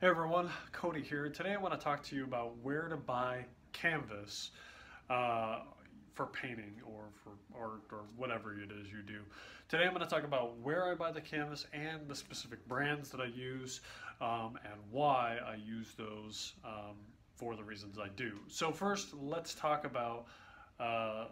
Hey everyone, Coty here. Today I want to talk to you about where to buy canvas uh, for painting or for art or whatever it is you do. Today I'm going to talk about where I buy the canvas and the specific brands that I use um, and why I use those um, for the reasons I do. So first let's talk about uh,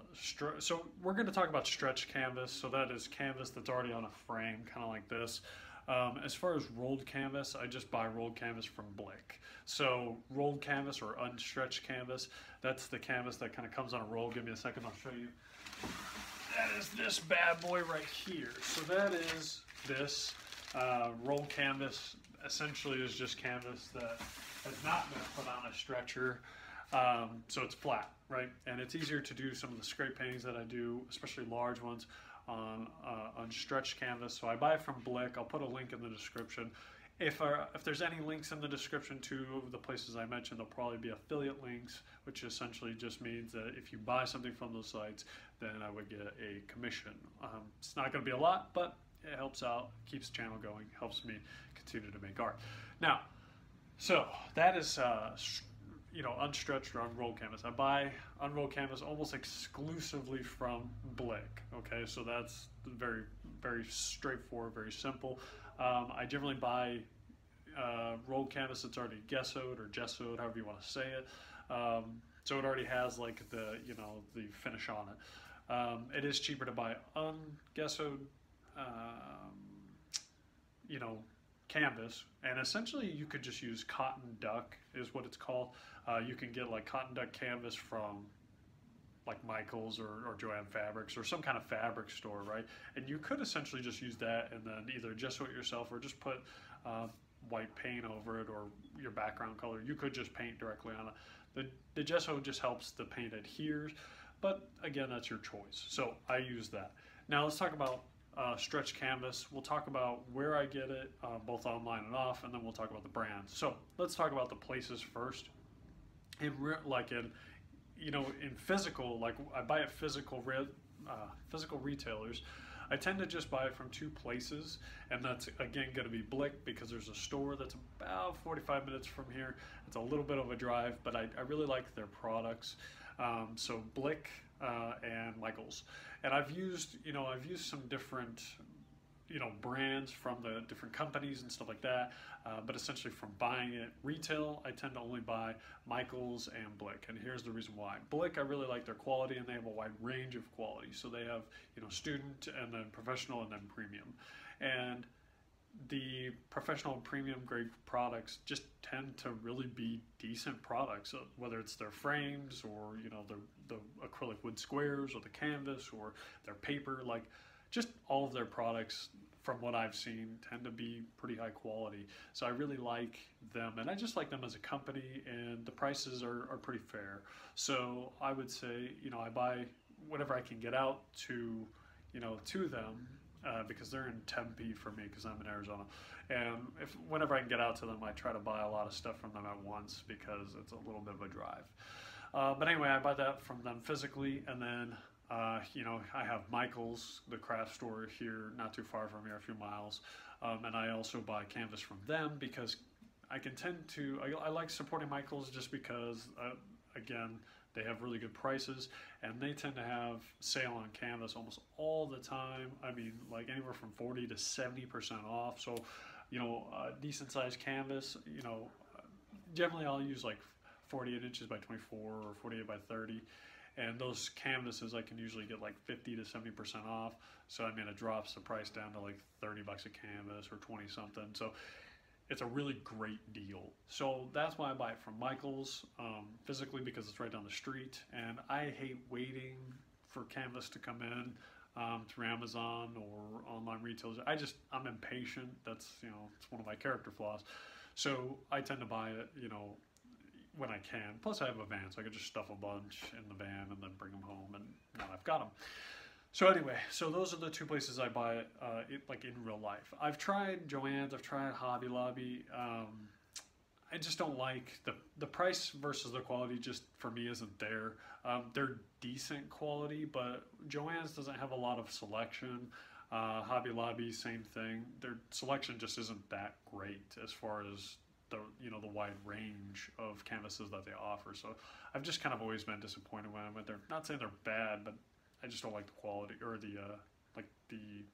so we're going to talk about stretch canvas. So that is canvas that's already on a frame, kind of like this. Um, as far as rolled canvas, I just buy rolled canvas from Blick. So rolled canvas or unstretched canvas, that's the canvas that kind of comes on a roll. Give me a second, I'll show you. That is this bad boy right here. So that is this uh, rolled canvas. Essentially is just canvas that has not been put on a stretcher. Um, so it's flat, right? And it's easier to do some of the scrape paintings that I do, especially large ones, on, uh, on stretched canvas. So I buy it from Blick. I'll put a link in the description. If, uh, if there's any links in the description to the places I mentioned, there'll probably be affiliate links, which essentially just means that if you buy something from those sites, then I would get a commission. Um, it's not going to be a lot, but it helps out, keeps the channel going, helps me continue to make art. Now, so that is uh, you know, unstretched or unrolled canvas. I buy unrolled canvas almost exclusively from Blick. Okay, so that's very, very straightforward, very simple. Um, I generally buy uh, rolled canvas that's already gessoed or gessoed, however you want to say it. Um, so it already has like the, you know, the finish on it. Um, it is cheaper to buy ungessoed, um, you know, canvas and essentially you could just use cotton duck is what it's called uh, you can get like cotton duck canvas from like Michaels or, or Joann Fabrics or some kind of fabric store, right? And you could essentially just use that and then either gesso it yourself or just put uh, white paint over it or your background color. You could just paint directly on it. The, the gesso just helps the paint adheres, but again, that's your choice. So I use that. Now let's talk about uh, stretch canvas. We'll talk about where I get it, uh, both online and off, and then we'll talk about the brands. So let's talk about the places first. In like in, you know, in physical, like I buy at physical re uh, physical retailers. I tend to just buy it from two places, and that's again going to be Blick because there's a store that's about 45 minutes from here. It's a little bit of a drive, but I, I really like their products. Um, so Blick uh, and Michaels. And I've used, you know, I've used some different, you know, brands from the different companies and stuff like that. Uh, but essentially from buying it retail, I tend to only buy Michaels and Blick. And here's the reason why. Blick, I really like their quality and they have a wide range of quality. So they have, you know, student and then professional and then premium. And the professional premium grade products just tend to really be decent products, uh, whether it's their frames or you know the the acrylic wood squares or the canvas or their paper. Like just all of their products, from what I've seen, tend to be pretty high quality. So I really like them, and I just like them as a company, and the prices are are pretty fair. So I would say you know I buy whatever I can get out to you know to them uh, because they're in Tempe for me because I'm in Arizona. And if whenever I can get out to them, I try to buy a lot of stuff from them at once because it's a little bit of a drive. Uh, but anyway, I buy that from them physically, and then uh, you know I have Michaels, the craft store here, not too far from here, a few miles, um, and I also buy canvas from them because I can tend to I, I like supporting Michaels just because uh, again they have really good prices and they tend to have sale on canvas almost all the time. I mean, like anywhere from 40 to 70% off. So, you know, a decent sized canvas, you know, generally I'll use like 48 inches by 24 or 48 by 30 and those canvases I can usually get like 50 to 70% off. So I mean, it drops the price down to like 30 bucks a canvas or 20 something. So it's a really great deal. So that's why I buy it from Michaels um, physically because it's right down the street. And I hate waiting for canvas to come in um, through Amazon or online retailers. I just, I'm impatient. That's, you know, it's one of my character flaws. So I tend to buy it, you know, when I can. Plus I have a van, so I can just stuff a bunch in the van and then bring them home and now I've got them. So anyway, so those are the two places I buy it, uh, it like in real life. I've tried Joann's, I've tried Hobby Lobby. Um, I just don't like the the price versus the quality. Just for me, isn't there. Um, they're decent quality, but Joann's doesn't have a lot of selection. Uh, Hobby Lobby, same thing. Their selection just isn't that great as far as the you know the wide range of canvases that they offer. So I've just kind of always been disappointed when I went there. Not saying they're bad, but I just don't like the quality or the uh, like the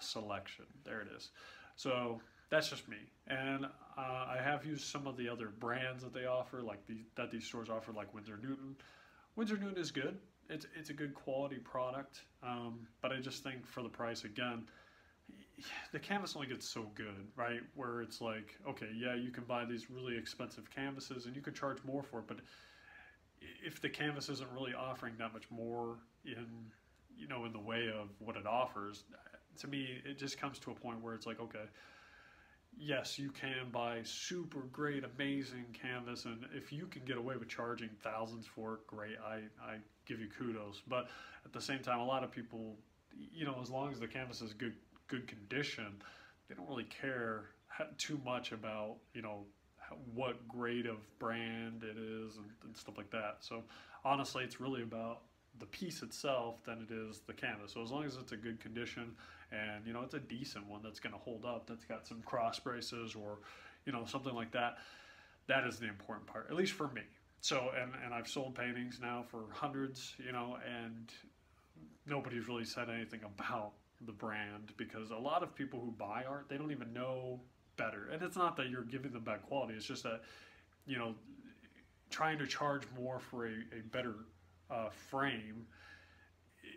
selection. There it is. So that's just me. And uh, I have used some of the other brands that they offer, like the that these stores offer, like Winsor Newton. Winsor Newton is good. It's it's a good quality product, um, but I just think for the price again, the canvas only gets so good, right? Where it's like, okay, yeah, you can buy these really expensive canvases and you could charge more for it, but if the canvas isn't really offering that much more in you know in the way of what it offers, to me it just comes to a point where it's like, okay, yes, you can buy super great, amazing canvas, and if you can get away with charging thousands for it, great. I, I give you kudos. But at the same time, a lot of people, you know, as long as the canvas is good good condition, they don't really care too much about you know what grade of brand it is and, and stuff like that. So honestly, it's really about the piece itself than it is the canvas. So as long as it's a good condition and you know it's a decent one that's going to hold up, that's got some cross braces or you know something like that, that is the important part, at least for me. So and and I've sold paintings now for hundreds, you know, and nobody's really said anything about the brand because a lot of people who buy art they don't even know better and it's not that you're giving them bad quality it's just that you know trying to charge more for a, a better uh, frame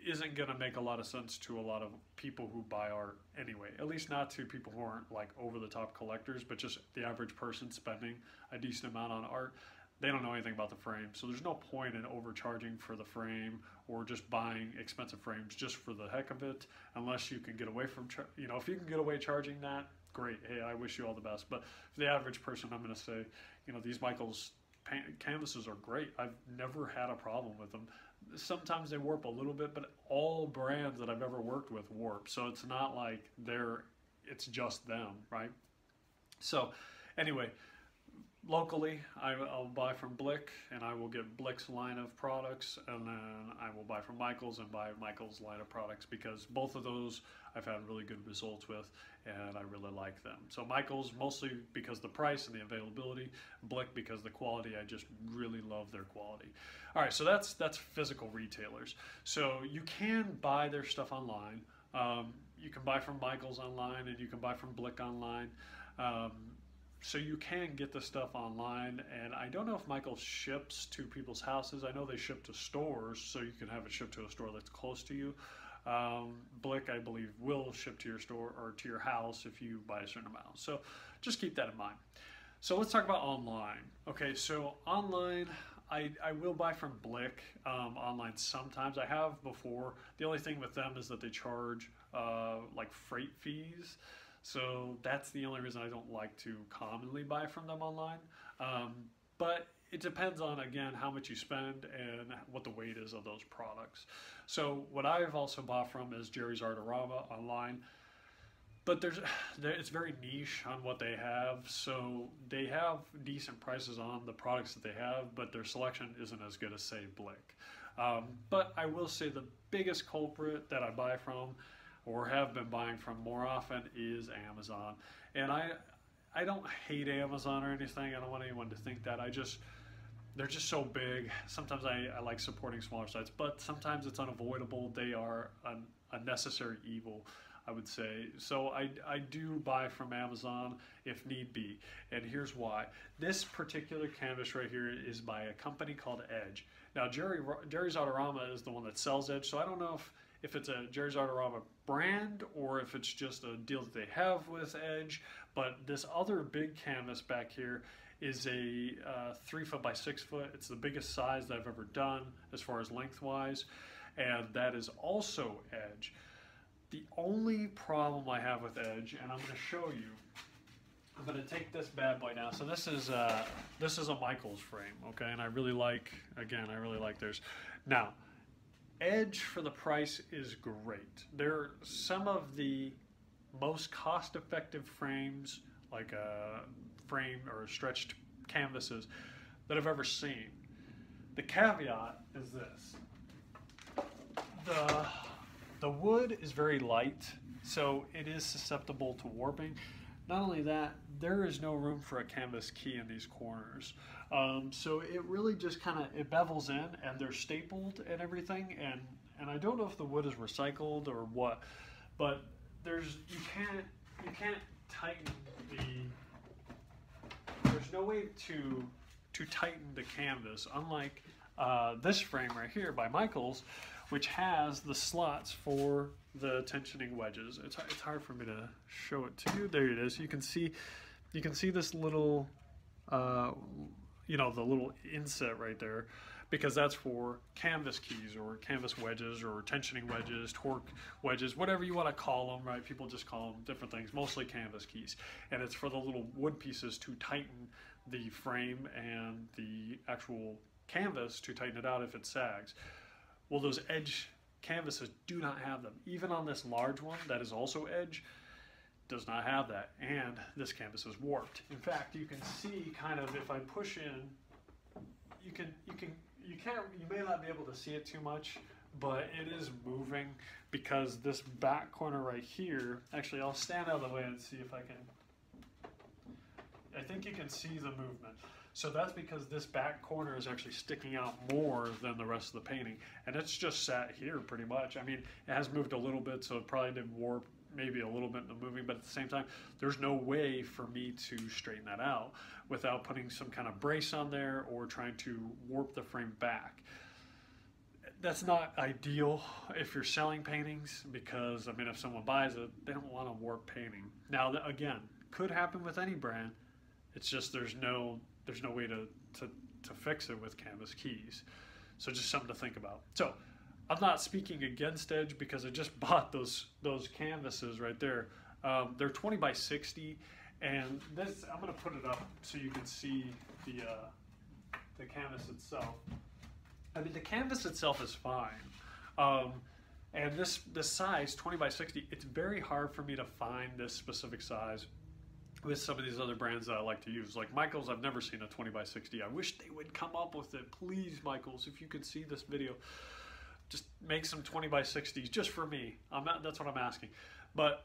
isn't going to make a lot of sense to a lot of people who buy art anyway. At least not to people who aren't like over the top collectors, but just the average person spending a decent amount on art. They don't know anything about the frame, so there's no point in overcharging for the frame or just buying expensive frames just for the heck of it, unless you can get away from, you know, if you can get away charging that, great. Hey, I wish you all the best. But for the average person, I'm going to say, you know, these Michaels canvases are great. I've never had a problem with them. Sometimes they warp a little bit, but all brands that I've ever worked with warp. So it's not like they're, it's just them, right? So anyway, locally, I, will buy from Blick, and I will get Blick's line of products, and then I will buy from Michaels and buy Michaels' line of products because both of those I've had really good results with, and I really like them. So Michaels mostly because the price and the availability, Blick because the quality. I just really love their quality. All right, so that's that's physical retailers. So you can buy their stuff online. Um, you can buy from Michaels online, and you can buy from Blick online. Um, so you can get the stuff online and i don't know if michael ships to people's houses i know they ship to stores so you can have it shipped to a store that's close to you um, blick i believe will ship to your store or to your house if you buy a certain amount so just keep that in mind so let's talk about online okay so online I, I will buy from Blick um, online sometimes. I have before. The only thing with them is that they charge uh, like freight fees. So that's the only reason I don't like to commonly buy from them online. Um, but it depends on again how much you spend and what the weight is of those products. So what I've also bought from is Jerry's Artorama online. But there's, it's very niche on what they have. So they have decent prices on the products that they have, but their selection isn't as good as say Blick. Um, but I will say the biggest culprit that I buy from or have been buying from more often is Amazon. And I I don't hate Amazon or anything. I don't want anyone to think that. I just they're just so big. Sometimes I, I like supporting smaller sites, but sometimes it's unavoidable. They are an, a necessary evil, I would say. So I, I do buy from Amazon if need be. And here's why. This particular canvas right here is by a company called Edge. Now, Jerry, Jerry's Artorama is the one that sells Edge, so I don't know if if it's a Jerry's Artorama brand or if it's just a deal that they have with Edge. But this other big canvas back here is a uh, three foot by six foot. It's the biggest size that I've ever done as far as lengthwise, and that is also Edge. The only problem I have with Edge, and I'm going to show you. I'm going to take this bad boy now. So this is uh, this is a Michaels frame, okay, and I really like again I really like theirs. Now Edge for the price is great. They're some of the most cost-effective frames, like a frame or stretched canvases, that I've ever seen. The caveat is this. The, the wood is very light, so it is susceptible to warping. Not only that, there is no room for a canvas key in these corners. Um, so it really just kind of, it bevels in and they're stapled and everything. And, and I don't know if the wood is recycled or what, but there's, you can't, you can't tighten the, there's no way to, to tighten the canvas, unlike uh, this frame right here by Michaels, which has the slots for the tensioning wedges. It's, it's hard for me to show it to you. There it is. You can see, you can see this little, uh, you know, the little inset right there, because that's for canvas keys or canvas wedges or tensioning wedges, torque wedges, whatever you want to call them, right? People just call them different things, mostly canvas keys. And it's for the little wood pieces to tighten the frame and the actual canvas to tighten it out if it sags. Well, those edge canvases do not have them. Even on this large one that is also edge, does not have that. And this canvas is warped. In fact, you can see kind of if I push in, you can you can you can't you may not be able to see it too much, but it is moving because this back corner right here, actually I'll stand out of the way and see if I can I think you can see the movement. So that's because this back corner is actually sticking out more than the rest of the painting. And it's just sat here pretty much. I mean, it has moved a little bit, so it probably did warp maybe a little bit in the moving, but at the same time, there's no way for me to straighten that out without putting some kind of brace on there or trying to warp the frame back. That's not ideal if you're selling paintings because, I mean, if someone buys it, they don't want a warp painting. Now, again, could happen with any brand. It's just there's no there's no way to, to, to fix it with canvas keys. So just something to think about. So I'm not speaking against Edge because I just bought those those canvases right there. Um, they're 20 by 60, and this I'm going to put it up so you can see the uh, the canvas itself. I mean, the canvas itself is fine, um, and this this size 20 by 60. It's very hard for me to find this specific size with some of these other brands that I like to use. Like Michaels, I've never seen a 20 by 60. I wish they would come up with it. Please, Michaels, if you could see this video, just make some 20 by 60s just for me. I'm not, that's what I'm asking. But,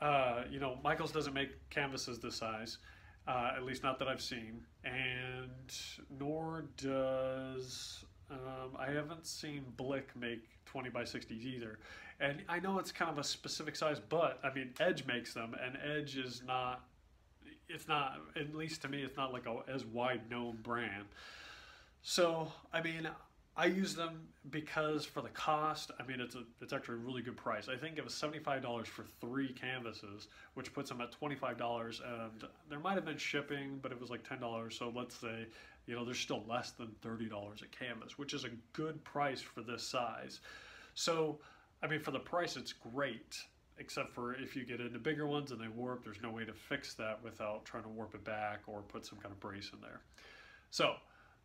uh, you know, Michaels doesn't make canvases this size, uh, at least not that I've seen. And nor does, um, I haven't seen Blick make 20 by 60s either. And I know it's kind of a specific size, but I mean, Edge makes them, and Edge is not it's not at least to me it's not like a as wide known brand. So i mean i use them because for the cost i mean it's a it's actually a really good price. I think it was $75 for three canvases which puts them at $25 and there might have been shipping but it was like $10 so let's say you know there's still less than $30 a canvas which is a good price for this size. So i mean for the price it's great except for if you get into bigger ones and they warp, there's no way to fix that without trying to warp it back or put some kind of brace in there. So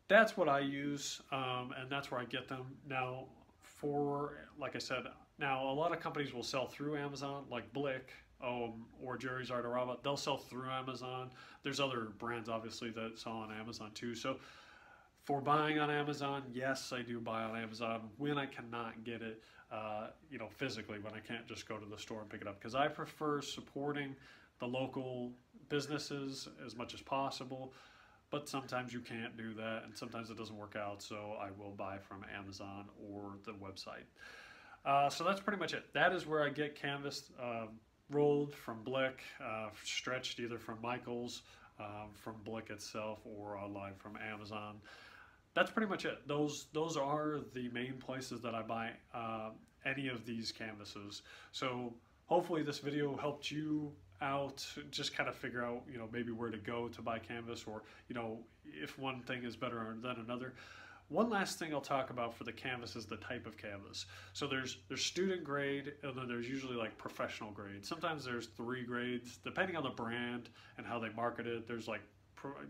that's what I use, um, and that's where I get them. Now, for, like I said, now a lot of companies will sell through Amazon, like Blick um, or Jerry's Artorama. They'll sell through Amazon. There's other brands, obviously, that sell on Amazon too. So for buying on Amazon, yes, I do buy on Amazon when I cannot get it uh, you know, physically when I can't just go to the store and pick it up. Because I prefer supporting the local businesses as much as possible. But sometimes you can't do that, and sometimes it doesn't work out. So I will buy from Amazon or the website. Uh, so that's pretty much it. That is where I get canvas uh, rolled from Blick, uh, stretched either from Michaels, um, from Blick itself, or online from Amazon that's pretty much it. Those those are the main places that I buy uh, any of these canvases. So hopefully this video helped you out just kind of figure out you know maybe where to go to buy canvas or you know if one thing is better than another one last thing I'll talk about for the canvas is the type of canvas. So there's there's student grade, and then there's usually like professional grade. Sometimes there's three grades, depending on the brand and how they market it. There's like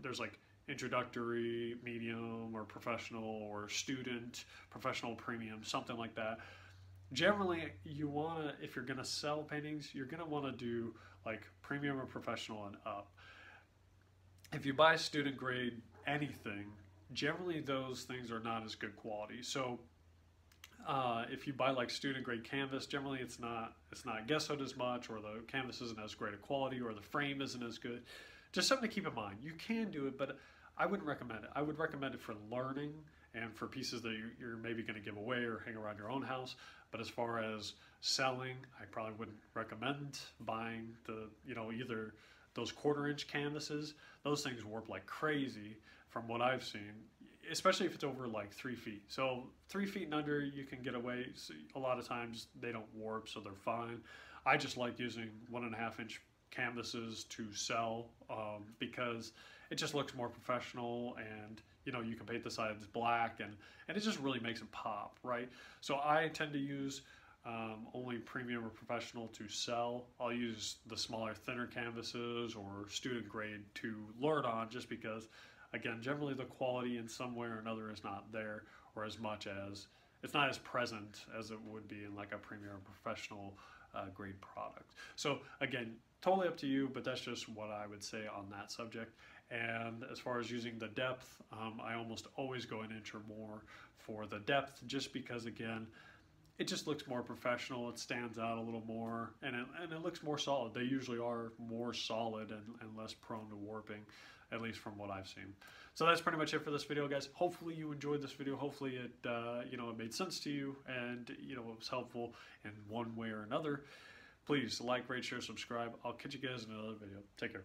there's like introductory, medium, or professional, or student, professional premium, something like that. Generally, you want to, if you're going to sell paintings, you're going to want to do like premium or professional and up. If you buy student grade anything, generally those things are not as good quality. So uh, if you buy like student grade canvas, generally it's not it's not gessoed as much, or the canvas isn't as great a quality, or the frame isn't as good just something to keep in mind. You can do it, but I wouldn't recommend it. I would recommend it for learning and for pieces that you're maybe going to give away or hang around your own house. But as far as selling, I probably wouldn't recommend buying the, you know, either those quarter inch canvases. Those things warp like crazy from what I've seen, especially if it's over like three feet. So three feet and under, you can get away. A lot of times they don't warp, so they're fine. I just like using one and a half inch canvases to sell um, because it just looks more professional and you know you can paint the sides black and and it just really makes it pop right? So i tend to use um, only premium or professional to sell. I'll use the smaller thinner canvases or student grade to learn on just because again generally the quality in some way or another is not there or as much as it's not as present as it would be in like a premium or professional uh, grade product. So again totally up to you but that's just what i would say on that subject and as far as using the depth, um, I almost always go an inch or more for the depth just because, again, it just looks more professional. It stands out a little more and it, and it looks more solid. They usually are more solid and, and less prone to warping, at least from what I've seen. So that's pretty much it for this video, guys. Hopefully you enjoyed this video. Hopefully it, uh, you know, it made sense to you and, you know, it was helpful in one way or another. Please like, rate, share, subscribe. I'll catch you guys in another video. Take care.